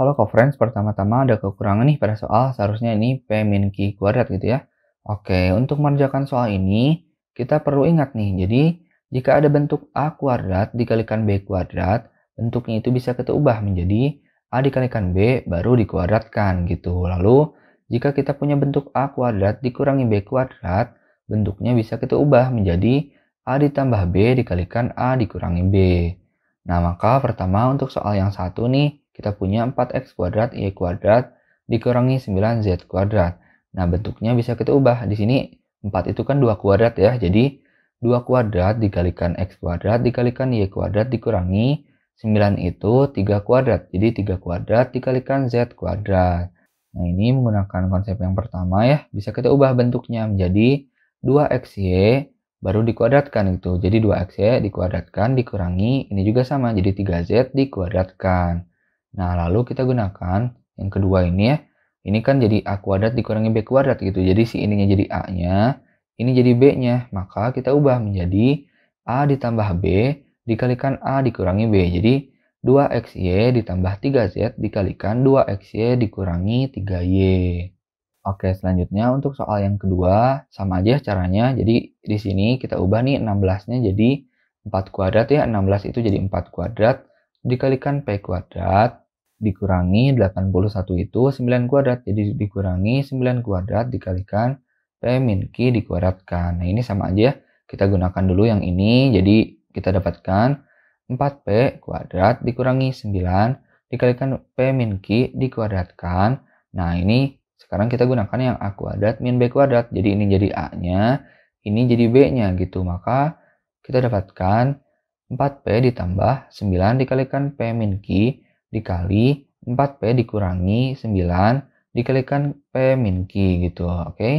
Halo co-friends, pertama-tama ada kekurangan nih pada soal, seharusnya ini P min Q kuadrat gitu ya. Oke, untuk mengerjakan soal ini, kita perlu ingat nih, jadi jika ada bentuk A kuadrat dikalikan B kuadrat, bentuknya itu bisa kita ubah menjadi A dikalikan B baru dikuadratkan gitu. Lalu, jika kita punya bentuk A kuadrat dikurangi B kuadrat, bentuknya bisa kita ubah menjadi A ditambah B dikalikan A dikurangi B. Nah, maka pertama untuk soal yang satu nih, kita punya 4x kuadrat y kuadrat dikurangi 9z kuadrat. Nah, bentuknya bisa kita ubah. Di sini 4 itu kan 2 kuadrat ya. Jadi 2 kuadrat dikalikan x kuadrat dikalikan y kuadrat dikurangi 9 itu 3 kuadrat. Jadi 3 kuadrat dikalikan z kuadrat. Nah, ini menggunakan konsep yang pertama ya. Bisa kita ubah bentuknya menjadi 2xy baru dikuadratkan itu. Jadi 2xy dikuadratkan dikurangi ini juga sama jadi 3z dikuadratkan. Nah, lalu kita gunakan yang kedua ini ya. Ini kan jadi A kuadrat dikurangi B kuadrat gitu. Jadi si ininya jadi A-nya, ini jadi B-nya. Maka kita ubah menjadi A ditambah B dikalikan A dikurangi B. Jadi 2XY ditambah 3Z dikalikan 2XY dikurangi 3Y. Oke, selanjutnya untuk soal yang kedua, sama aja caranya. Jadi di sini kita ubah nih 16-nya jadi 4 kuadrat ya. 16 itu jadi 4 kuadrat dikalikan P kuadrat dikurangi 81 itu 9 kuadrat. Jadi dikurangi 9 kuadrat dikalikan P min Q dikuadratkan. Nah ini sama aja kita gunakan dulu yang ini. Jadi kita dapatkan 4P kuadrat dikurangi 9 dikalikan P min Q dikuadratkan. Nah ini sekarang kita gunakan yang A kuadrat min B kuadrat. Jadi ini jadi A-nya, ini jadi B-nya gitu. Maka kita dapatkan 4P ditambah 9 dikalikan P min Q dikali 4P dikurangi 9 dikalikan P min Q gitu. Oke. Okay?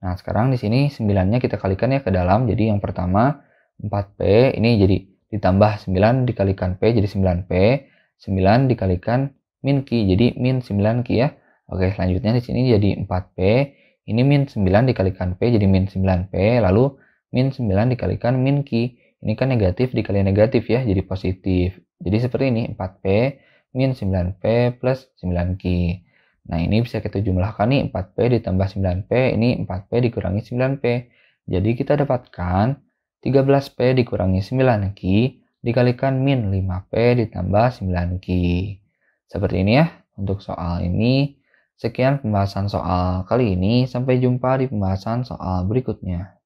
Nah, sekarang di sini 9-nya kita kalikan ya ke dalam. Jadi yang pertama 4P ini jadi ditambah 9 dikalikan P jadi 9P. 9 dikalikan min Q jadi min 9Q ya. Oke, selanjutnya di sini jadi 4P. Ini min 9 dikalikan P jadi min 9P. Lalu min 9 dikalikan min Q. Ini kan negatif dikali negatif ya, jadi positif. Jadi seperti ini, 4P min 9P plus 9Q. Nah, ini bisa kita jumlahkan nih, 4P ditambah 9P, ini 4P dikurangi 9P. Jadi kita dapatkan 13P dikurangi 9Q dikalikan min 5P ditambah 9Q. Seperti ini ya untuk soal ini. Sekian pembahasan soal kali ini. Sampai jumpa di pembahasan soal berikutnya.